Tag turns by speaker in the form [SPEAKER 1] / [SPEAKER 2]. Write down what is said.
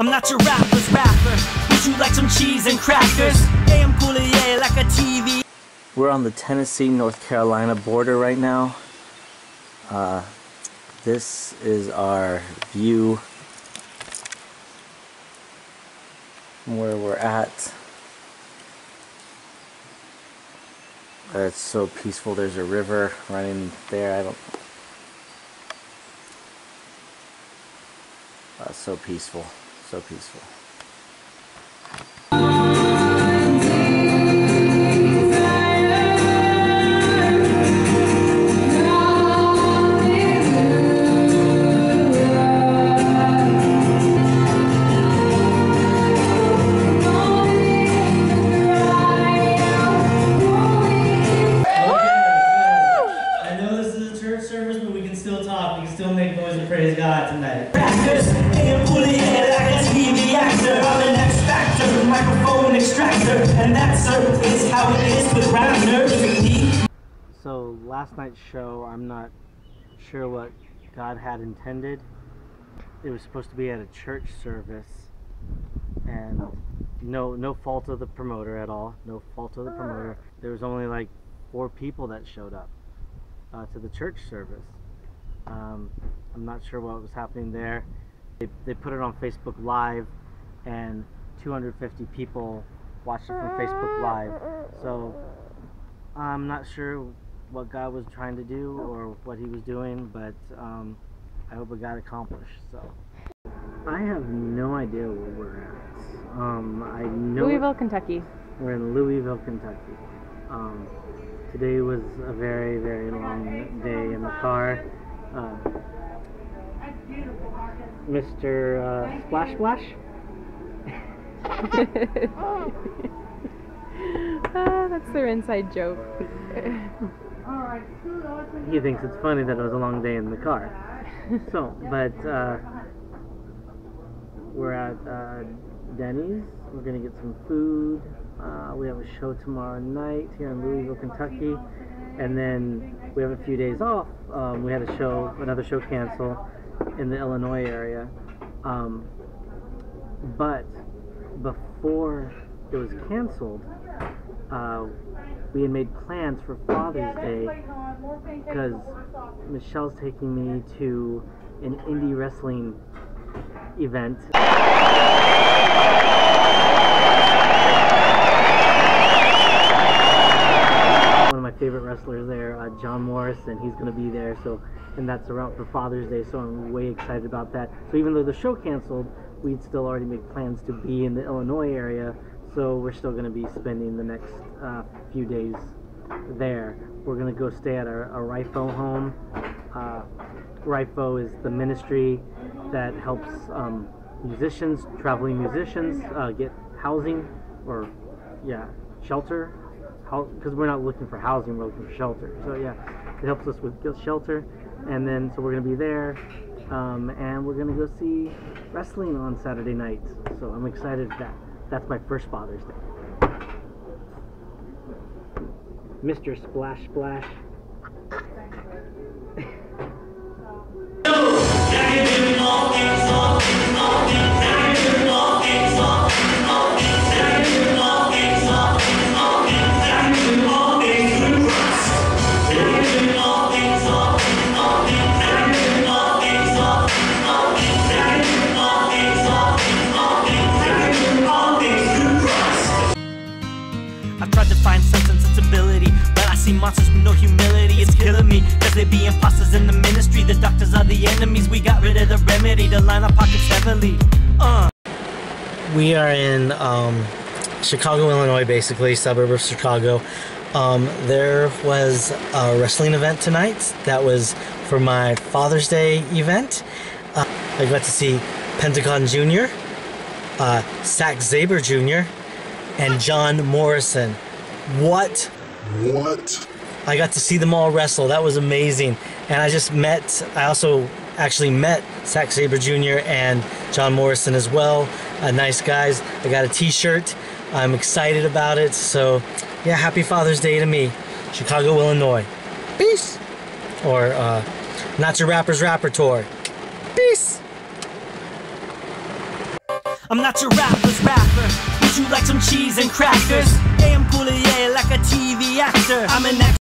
[SPEAKER 1] I'm not your rapper's rapper. Would you like some cheese and crackers? Hey, I'm cool, yeah, like a TV.
[SPEAKER 2] We're on the Tennessee North Carolina border right now. Uh, this is our view where we're at. It's so peaceful. There's a river running there. I don't. Uh, so peaceful. So peaceful.
[SPEAKER 3] I know this is a church service, but we can still talk. We can still make noise and praise God tonight.
[SPEAKER 1] And that, sir, is how it is with rap nerds.
[SPEAKER 2] So last night's show, I'm not sure what God had intended. It was supposed to be at a church service, and no no fault of the promoter at all. No fault of the promoter. There was only like four people that showed up uh, to the church service. Um, I'm not sure what was happening there. They, they put it on Facebook Live, and 250 people watched it from Facebook Live. So I'm not sure what God was trying to do or what He was doing, but um, I hope it got accomplished. So I have no idea where we're at. Um, I know
[SPEAKER 4] Louisville, Kentucky.
[SPEAKER 2] we're in Louisville, Kentucky. Um, today was a very, very long day in the car. Uh, Mr. Uh, Splash Splash.
[SPEAKER 4] ah, that's their inside joke.
[SPEAKER 2] he thinks it's funny that it was a long day in the car. So, but uh, we're at uh, Denny's. We're gonna get some food. Uh, we have a show tomorrow night here in Louisville, Kentucky, and then we have a few days off. Um, we had a show, another show cancel in the Illinois area, um, but before it was canceled, uh, we had made plans for Father's Day because Michelle's taking me to an indie wrestling event. One of my favorite wrestlers there, uh, John Morrison, he's going to be there. So, and that's around for Father's Day. So I'm way excited about that. So even though the show canceled, we'd still already made plans to be in the Illinois area. So we're still going to be spending the next uh, few days there. We're going to go stay at a, a RIFO home. Uh, RIFO is the ministry that helps um, musicians, traveling musicians, uh, get housing or, yeah, shelter. Because we're not looking for housing, we're looking for shelter. So, yeah, it helps us with shelter. And then, so we're going to be there. Um, and we're to go see wrestling on Saturday night. So I'm excited that. That's my first Father's Day. Mr. Splash Splash.
[SPEAKER 1] But I see monsters with no humility. It's killing me, cause they be imposters in the ministry. The doctors are the enemies. We got rid of the remedy to line our pockets heavily. Uh.
[SPEAKER 2] We are in um, Chicago, Illinois, basically, suburb of Chicago. Um, there was a wrestling event tonight that was for my Father's Day event. Uh, I got to see Pentagon Jr., uh, Zack Sabre Jr., and John Morrison. What
[SPEAKER 5] What?
[SPEAKER 2] I got to see them all wrestle. That was amazing. And I just met, I also actually met Zack Sabre Jr. and John Morrison as well. Uh, nice guys. I got a t shirt. I'm excited about it. So, yeah, happy Father's Day to me. Chicago, Illinois. Peace. Or, uh, Not Your Rapper's Rapper Tour. Peace.
[SPEAKER 1] I'm not your rapper's rapper. Would you like some cheese and crackers? Hey, I'm cooler, yeah, like a TV actor. I'm an actor.